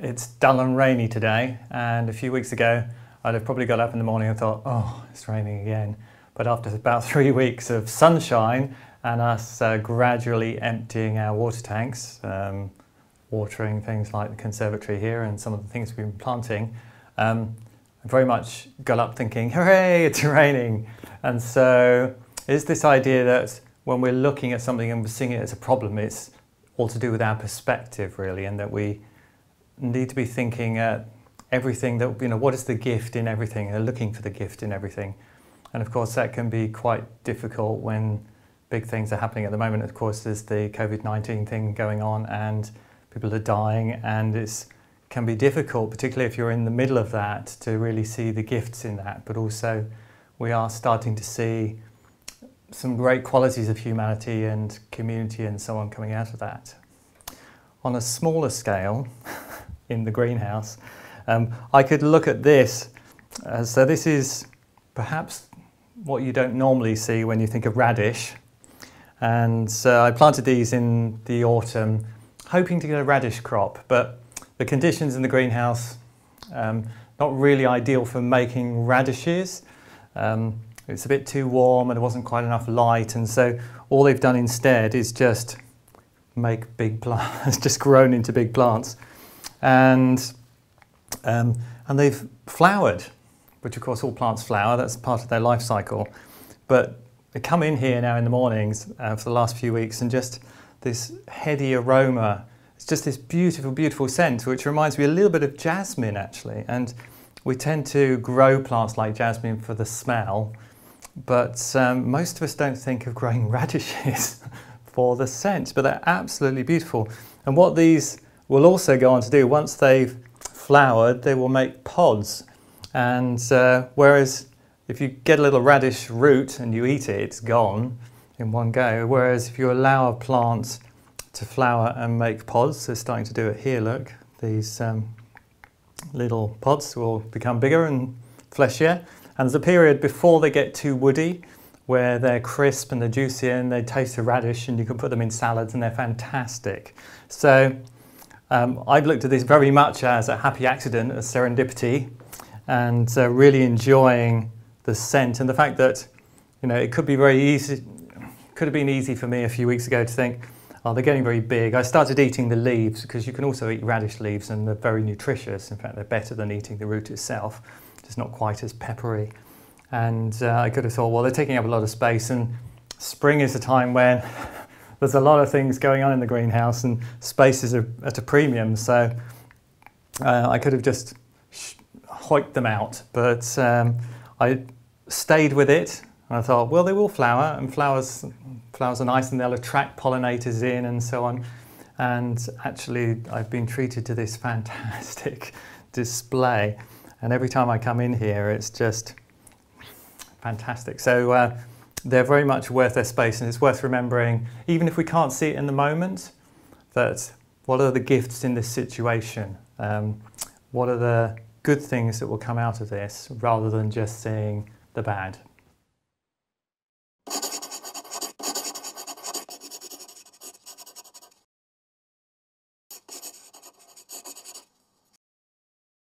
It's dull and rainy today, and a few weeks ago, I'd have probably got up in the morning and thought, oh, it's raining again. But after about three weeks of sunshine and us uh, gradually emptying our water tanks, um, watering things like the conservatory here and some of the things we've been planting, um, I very much got up thinking, hooray, it's raining. And so it's this idea that when we're looking at something and we're seeing it as a problem, it's all to do with our perspective, really, and that we need to be thinking at everything that, you know, what is the gift in everything, and looking for the gift in everything. And of course, that can be quite difficult when big things are happening at the moment. Of course, there's the COVID 19 thing going on, and people are dying, and it can be difficult, particularly if you're in the middle of that, to really see the gifts in that. But also, we are starting to see some great qualities of humanity and community and so on coming out of that. On a smaller scale, in the greenhouse, um, I could look at this. Uh, so this is perhaps what you don't normally see when you think of radish. And uh, I planted these in the autumn, hoping to get a radish crop, but the conditions in the greenhouse um, not really ideal for making radishes. Um, it's a bit too warm and there wasn't quite enough light, and so all they've done instead is just make big plants, just grown into big plants and um, and they've flowered, which of course all plants flower. That's part of their life cycle. But they come in here now in the mornings uh, for the last few weeks, and just this heady aroma. It's just this beautiful, beautiful scent, which reminds me a little bit of jasmine actually. And we tend to grow plants like jasmine for the smell, but um, most of us don't think of growing radishes for the scent. But they're absolutely beautiful. And what these will also go on to do, once they've flowered, they will make pods. And uh, whereas if you get a little radish root and you eat it, it's gone in one go. Whereas if you allow a plant to flower and make pods, they're starting to do it here, look, these um, little pods will become bigger and fleshier. And there's a period before they get too woody where they're crisp and they're juicy and they taste of radish and you can put them in salads and they're fantastic. So um, I've looked at this very much as a happy accident, a serendipity, and uh, really enjoying the scent and the fact that you know it could be very easy. Could have been easy for me a few weeks ago to think, oh, they're getting very big. I started eating the leaves because you can also eat radish leaves and they're very nutritious. In fact, they're better than eating the root itself. It's not quite as peppery. And uh, I could have thought, well, they're taking up a lot of space, and spring is a time when there's a lot of things going on in the greenhouse and spaces are at a premium. So uh, I could have just hoiked them out, but um, I stayed with it. And I thought, well, they will flower, and flowers, flowers are nice, and they'll attract pollinators in, and so on. And actually, I've been treated to this fantastic display, and every time I come in here, it's just fantastic. So. Uh, they're very much worth their space, and it's worth remembering, even if we can't see it in the moment, that what are the gifts in this situation? Um, what are the good things that will come out of this rather than just seeing the bad?